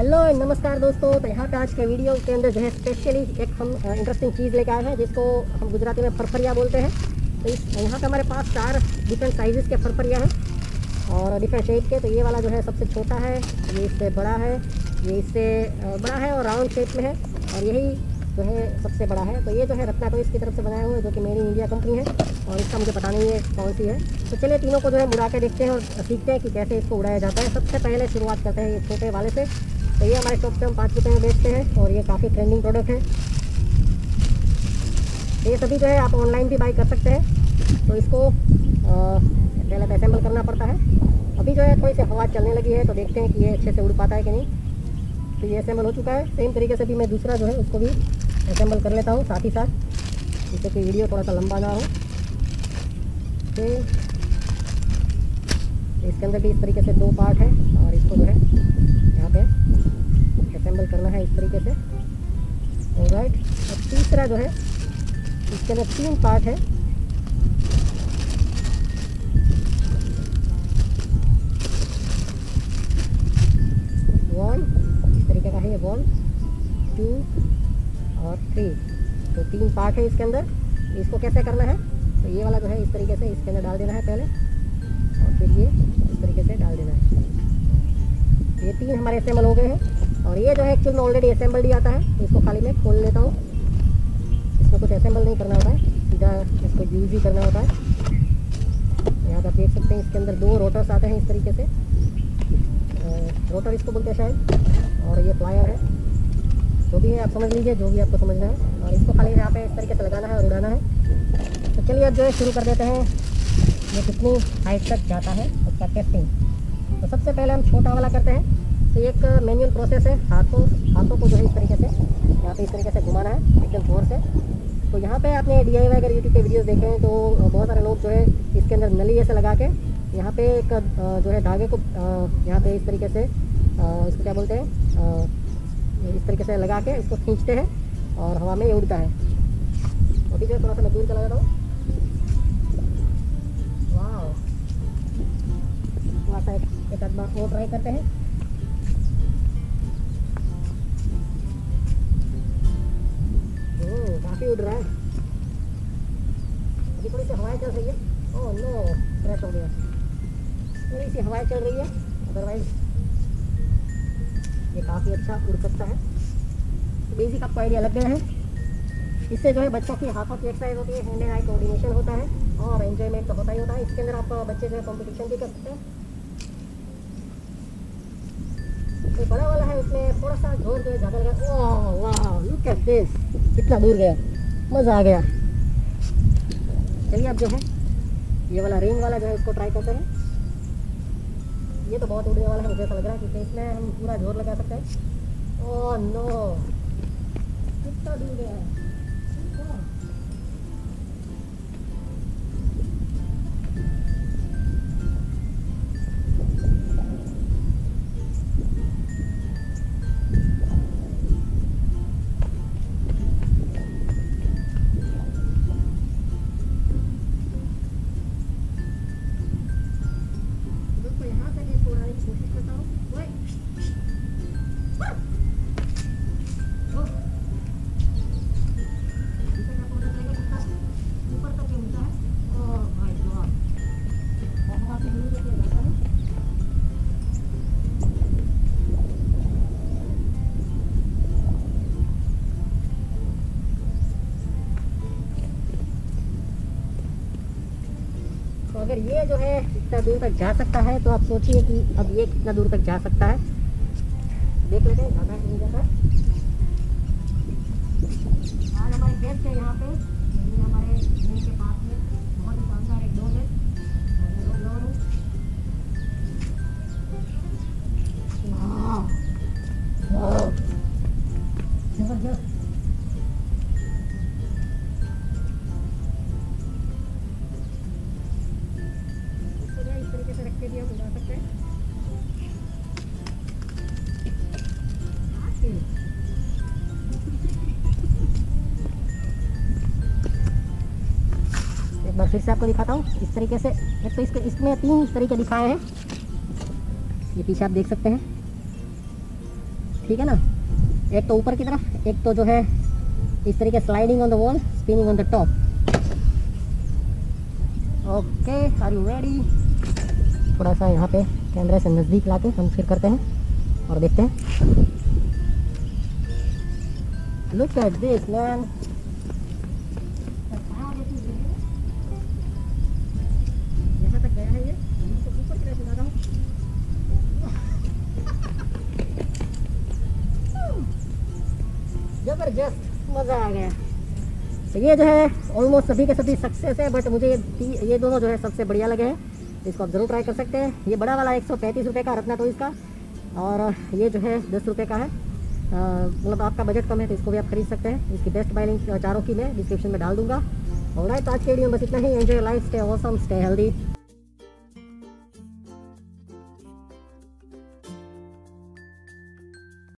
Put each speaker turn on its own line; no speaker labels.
Hello नमस्कार दोस्तों तो यहाँ पे आज के वीडियो के अंदर जो है स्पेशली एक हम इंटरेस्टिंग चीज़ लेके आए हैं, जिसको हम गुजराती में फरफरिया बोलते हैं। तो इस, यहाँ पे हमारे पास चार डिफरेंट साइजेस के फरफरिया हैं और डिफरेंट शेप के। तो ये वाला जो है सबसे छोटा है, ये इससे बड़ा है, ये इससे बड़ा है और राउंड शेप में है और यही जो है सबसे बड़ा है। तो ये जो है रत्ना टॉइस की तरफ़ से बनाया हुआ है, जो कि मेरी इंडिया कंपनी है और इसका मुझे पता नहीं है कौन सी है। तो चलिए तीनों को जो है उड़ा के देखते हैं और सीखते हैं कि कैसे इसको उड़ाया जाता है। सबसे पहले शुरुआत करते हैं ये छोटे वाले से। तो ये हमारे शॉप पे हम पाँच रुपये में बेचते हैं और ये काफ़ी ट्रेंडिंग प्रोडक्ट है। ये सभी जो है आप ऑनलाइन भी बाई कर सकते हैं। तो इसको पहले तो असेंबल करना पड़ता है। अभी जो है थोड़ी सी हवा चलने लगी है तो देखते हैं कि ये अच्छे से उड़ पाता है कि नहीं। तो ये असेंबल हो चुका है। सेम तरीके से भी मैं दूसरा जो है उसको भी असेंबल कर लेता हूँ साथ ही साथ, जिससे कि वीडियो थोड़ा सा लंबा ना हो। तो इसके अंदर भी इस तरीके से दो पार्ट है और इसको जो है यहाँ पे। असेंबल करना है इस तरीके से। राइट और तीसरा जो है, इसके अंदर तीन पार्ट है। वन इस तरीके का है ये वन टू और थ्री तो तीन पार्ट है इसके अंदर। इसको कैसे करना है? तो ये वाला जो है इस तरीके से इसके अंदर डाल देना है पहले। तीन हमारे असेंबल हो गए हैं। और ये जो है एक्चुअल में ऑलरेडी असेंबल्ड ही आता है। इसको खाली मैं खोल लेता हूँ। इसमें कुछ असेंबल नहीं करना होता है। सीधा इसको यूज़ ही करना होता है। यहाँ पर आप देख सकते हैं, इसके अंदर दो रोटर्स आते हैं इस तरीके से। रोटर इसको बोलते हैं शायद। और ये प्लायर है। जो भी है, आप समझ लीजिए, जो भी आपको समझना है। और इसको खाली यहाँ पे इस तरीके से लगाना है और उड़ाना है। तो चलिए अब जो है, शुरू कर देते हैं। ये कितनी हाइट तक जाता है उसका टेस्टिंग तो सबसे पहले हम छोटा वाला करते हैं। तो एक मैनुअल प्रोसेस है, हाथों हाथों को जो है इस तरीके से, यहाँ पे इस तरीके से घुमाना है, एकदम ज़ोर से। तो यहाँ पे आपने डी आई वाई अगर यूट्यूब के वीडियोस देखे हैं तो बहुत सारे लोग जो है इसके अंदर नली ऐसे लगा के, यहाँ पे एक जो है धागे को यहाँ पे इस तरीके से इसको क्या बोलते हैं इस तरीके से लगा के इसको खींचते हैं और हवा में उड़ता है। अभी जो है थोड़ा सा मैं दूर चला जाता हूँ। एक ट्राई करते हैं। उड़ रहा है। अभी थोड़ी सी हवाएँ चल रही है। ओह, नो क्रैश हो गया। थोड़ी सी हवाएँ चल रही है अदरवाइज़ ये काफ़ी अच्छा उड़ सकता है। तो बेसिक आपको आइडिया लग गया है। इससे जो है बच्चों की हाथों की एक्सरसाइज होती है हैंड एंड आई कोऑर्डिनेशन होता है, और एंजॉयमेंट तो होता ही होता है। इसके अंदर आप, बच्चे जो है कॉम्पिटिशन भी कर सकते हैं। बड़ा वाला है, उसमें थोड़ा सा ज़ोर जो है ज़्यादा लगा वाह वाह लुक एट दिस कितना दूर गया। मज़ा आ गया। चलिए अब जो है, ये वाला रिंग वाला जो है, इसको ट्राई करते हैं। ये तो बहुत उड़ने वाला है, मुझे ऐसा लग रहा है, क्योंकि इसमें हम पूरा ज़ोर लगा सकते हैं। ओह नो कितना दूर गया है। अगर ये जो है इतना दूर तक जा सकता है तो आप सोचिए कि अब ये कितना दूर तक जा सकता है। देख लेते हैं आज हमारे गेस्ट है यहाँ पे। भी हम सकते हैं। फिर से आपको दिखाता हूँ। इस तरीके से, एक तो इसके, इसमें तीन इस तरीके दिखाए हैं। ये पीछे आप देख सकते हैं। ठीक है ना? एक तो ऊपर की तरफ़, एक तो जो है इस तरीके sliding on the wall spinning on the top okay are you ready थोड़ा सा यहाँ पे कैमरे से नज़दीक लाके हम फिर करते हैं और देखते हैं। लुक एट दिस मैन ज़बरदस्त, मज़ा आ गया। तो ये जो है ऑलमोस्ट सभी के सभी सक्सेस है बट मुझे ये दोनों जो है सबसे बढ़िया लगे हैं। इसको आप ज़रूर ट्राई कर सकते हैं। ये बड़ा वाला एक सौ का रखना तो इसका। और ये जो है दस रुपये का है। मतलब आपका बजट कम है तो इसको भी आप खरीद सकते हैं। इसकी बेस्ट बाय लिंक चारों की मैं डिस्क्रिप्शन में डाल दूँगा। और आज तो आज के वीडियो में बस इतना ही। Enjoy life stay awesome stay healthy